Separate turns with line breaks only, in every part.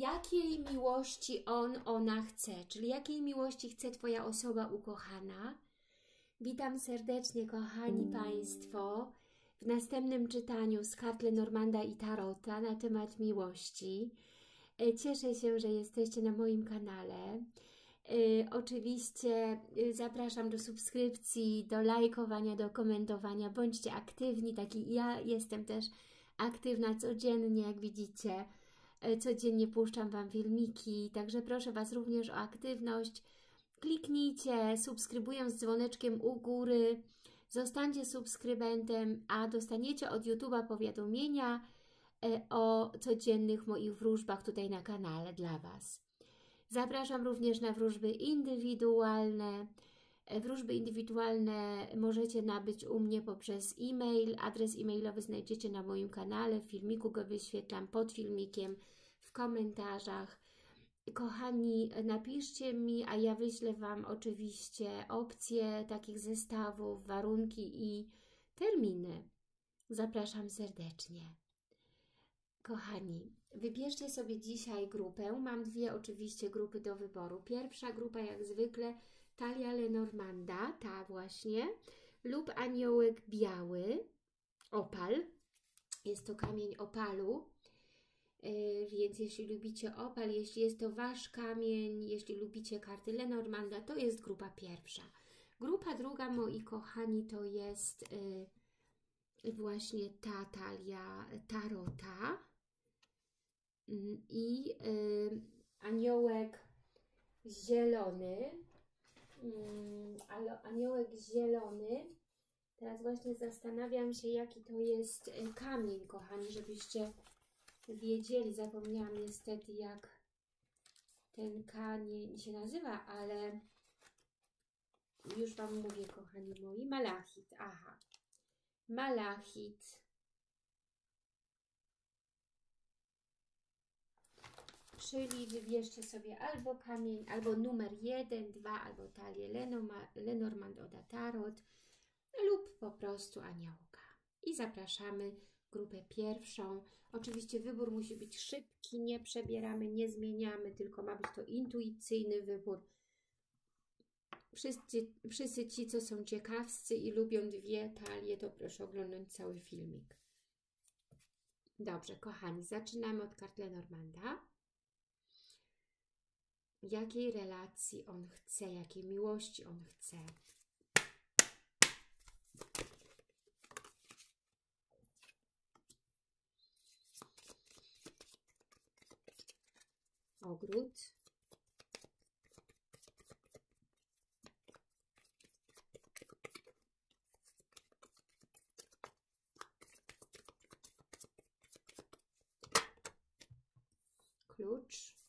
jakiej miłości on, ona chce, czyli jakiej miłości chce Twoja osoba ukochana. Witam serdecznie, kochani Państwo, w następnym czytaniu z kart Lenormanda i Tarota na temat miłości. E, cieszę się, że jesteście na moim kanale. E, oczywiście e, zapraszam do subskrypcji, do lajkowania, do komentowania. Bądźcie aktywni, taki ja jestem też aktywna codziennie, jak widzicie. Codziennie puszczam Wam filmiki, także proszę Was również o aktywność. Kliknijcie, subskrybując dzwoneczkiem u góry, zostańcie subskrybentem, a dostaniecie od YouTube'a powiadomienia o codziennych moich wróżbach tutaj na kanale dla Was. Zapraszam również na wróżby indywidualne. Wróżby indywidualne możecie nabyć u mnie poprzez e-mail. Adres e-mailowy znajdziecie na moim kanale. W filmiku go wyświetlam pod filmikiem, w komentarzach. Kochani, napiszcie mi, a ja wyślę Wam oczywiście opcje takich zestawów, warunki i terminy. Zapraszam serdecznie. Kochani, wybierzcie sobie dzisiaj grupę. Mam dwie oczywiście grupy do wyboru. Pierwsza grupa jak zwykle Talia Lenormanda, ta właśnie, lub Aniołek Biały, opal. Jest to kamień opalu, yy, więc jeśli lubicie opal, jeśli jest to Wasz kamień, jeśli lubicie karty Lenormanda, to jest grupa pierwsza. Grupa druga, moi kochani, to jest yy, właśnie ta talia Tarota mm, i yy, aniołek zielony, ale aniołek zielony. Teraz właśnie zastanawiam się, jaki to jest y, kamień, kochani, żebyście wiedzieli. Zapomniałam niestety, jak ten kamień się nazywa, ale już Wam mówię, kochani moi. Malachit, aha. Malachit. Czyli wybierzcie sobie albo kamień, albo numer 1, 2, albo talię Lenormand Oda Tarot lub po prostu aniołka. I zapraszamy grupę pierwszą. Oczywiście wybór musi być szybki, nie przebieramy, nie zmieniamy, tylko ma być to intuicyjny wybór. Wszyscy, wszyscy ci, co są ciekawscy i lubią dwie talie, to proszę oglądać cały filmik. Dobrze, kochani, zaczynamy od kart Lenormanda jakiej relacji on chce, jakiej miłości on chce. Ogród. Klucz.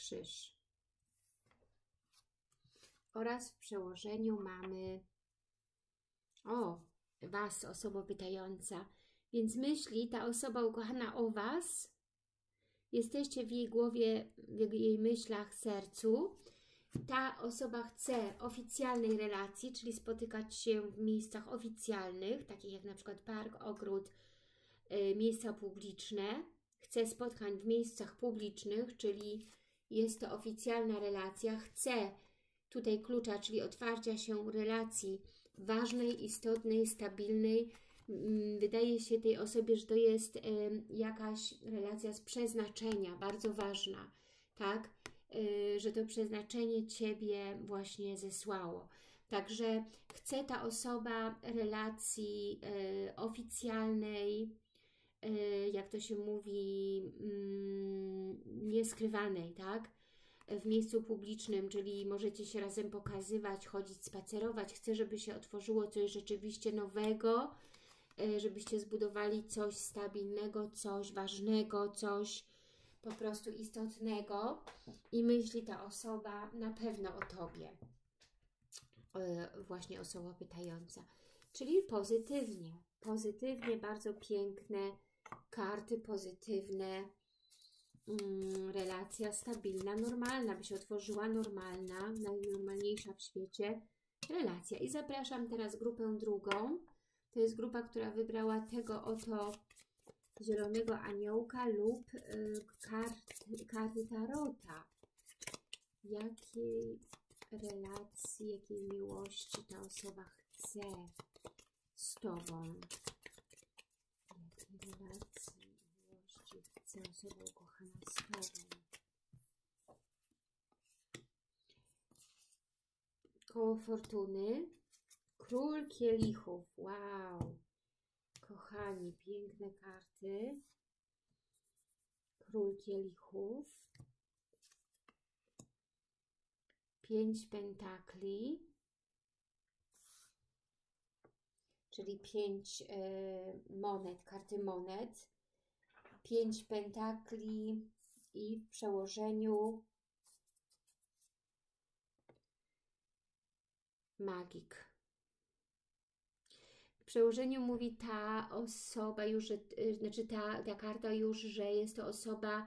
Krzyż. Oraz w przełożeniu mamy o, Was, osoba pytająca. Więc myśli ta osoba ukochana o Was, jesteście w jej głowie, w jej myślach, sercu. Ta osoba chce oficjalnej relacji, czyli spotykać się w miejscach oficjalnych, takich jak na przykład park, ogród, y, miejsca publiczne. Chce spotkań w miejscach publicznych, czyli jest to oficjalna relacja, chce tutaj klucza, czyli otwarcia się relacji ważnej, istotnej, stabilnej. Mm, wydaje się tej osobie, że to jest jakaś relacja z przeznaczenia, bardzo ważna, tak? Y, że to przeznaczenie Ciebie właśnie zesłało. Także chce ta osoba relacji y, oficjalnej, jak to się mówi, mm, nieskrywanej, tak? W miejscu publicznym, czyli możecie się razem pokazywać, chodzić, spacerować. Chcę, żeby się otworzyło coś rzeczywiście nowego, y, żebyście zbudowali coś stabilnego, coś ważnego, coś po prostu istotnego i myśli ta osoba na pewno o Tobie. Y, właśnie osoba pytająca. Czyli pozytywnie, pozytywnie, bardzo piękne, karty pozytywne. mm, relacja stabilna, normalna, by się otworzyła normalna, najnormalniejsza w świecie relacja. I zapraszam teraz grupę drugą. To jest grupa, która wybrała tego oto zielonego aniołka lub y, karty, karty tarota. Jakiej relacji, jakiej miłości ta osoba chce z Tobą? Jakiej relacji, ukochana z Tobą? Koło fortuny. Król kielichów. Wow. Kochani, piękne karty. Król kielichów. Pięć pentakli. Czyli pięć y, monet, karty monet. Pięć pentakli i w przełożeniu magik. W przełożeniu mówi ta osoba już, że, y, znaczy ta, ta karta już, że jest to osoba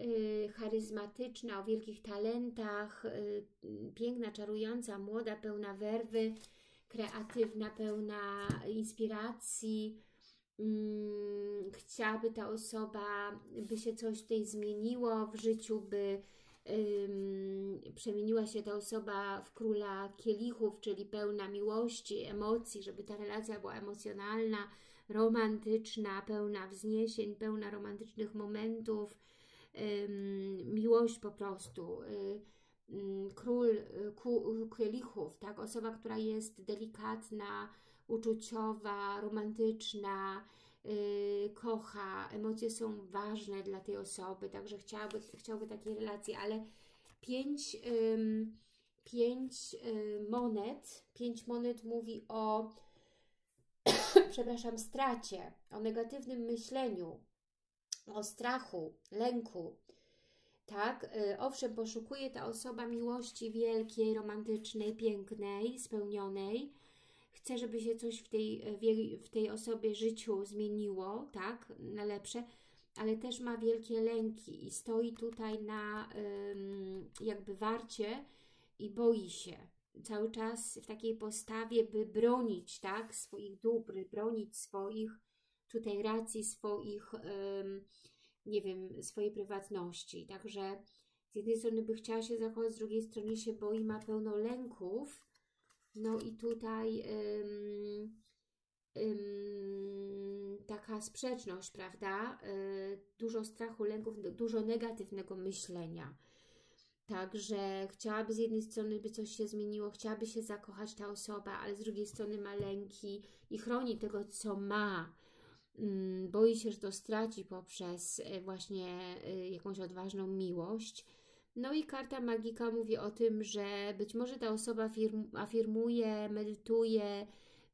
y, charyzmatyczna, o wielkich talentach, y, piękna, czarująca, młoda, pełna werwy, kreatywna, pełna inspiracji. Mm, chciałaby ta osoba, by się coś tutaj zmieniło w życiu, by przemieniła się ta osoba w króla kielichów, czyli pełna miłości, emocji, żeby ta relacja była emocjonalna, romantyczna, pełna wzniesień, pełna romantycznych momentów, miłość po prostu. Y, król y, kielichów, tak? osoba, która jest delikatna, uczuciowa, romantyczna, kocha, emocje są ważne dla tej osoby, także chciałby, chciałby takiej relacji, ale pięć, pięć yy, monet, pięć monet mówi o przepraszam, stracie, o negatywnym myśleniu, o strachu, lęku, tak? Y, owszem, poszukuje ta osoba miłości wielkiej, romantycznej, pięknej, spełnionej, chce, żeby się coś w tej, w tej osobie życiu zmieniło, tak, na lepsze, ale też ma wielkie lęki i stoi tutaj na jakby warcie i boi się. Cały czas w takiej postawie, by bronić, tak, swoich dóbr, bronić swoich tutaj racji, swoich, nie wiem, swojej prywatności. Także z jednej strony by chciała się zachować, z drugiej strony się boi, ma pełno lęków, no i tutaj taka sprzeczność, prawda? Yy, dużo strachu, lęków, dużo negatywnego myślenia. Także chciałaby z jednej strony, by coś się zmieniło, chciałaby się zakochać ta osoba, ale z drugiej strony ma lęki i chroni tego, co ma. Boi się, że to straci poprzez y, właśnie y, jakąś odważną miłość. No i karta magika mówi o tym, że być może ta osoba afirmuje, medytuje,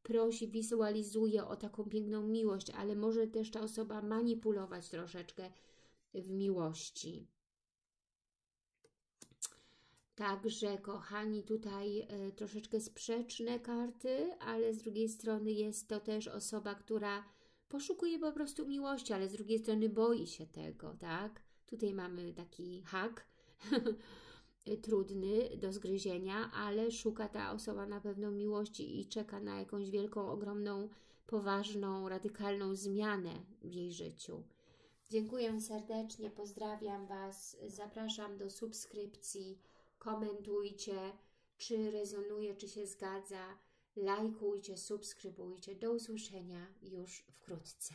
prosi, wizualizuje o taką piękną miłość, ale może też ta osoba manipulować troszeczkę w miłości. Także, kochani, tutaj y, troszeczkę sprzeczne karty, ale z drugiej strony jest to też osoba, która poszukuje po prostu miłości, ale z drugiej strony boi się tego, tak? Tutaj mamy taki hak, trudny do zgryzienia, ale szuka ta osoba na pewno miłości i czeka na jakąś wielką, ogromną, poważną, radykalną zmianę w jej życiu. Dziękuję serdecznie, pozdrawiam Was, zapraszam do subskrypcji, komentujcie, czy rezonuje, czy się zgadza, lajkujcie, subskrybujcie. Do usłyszenia już wkrótce.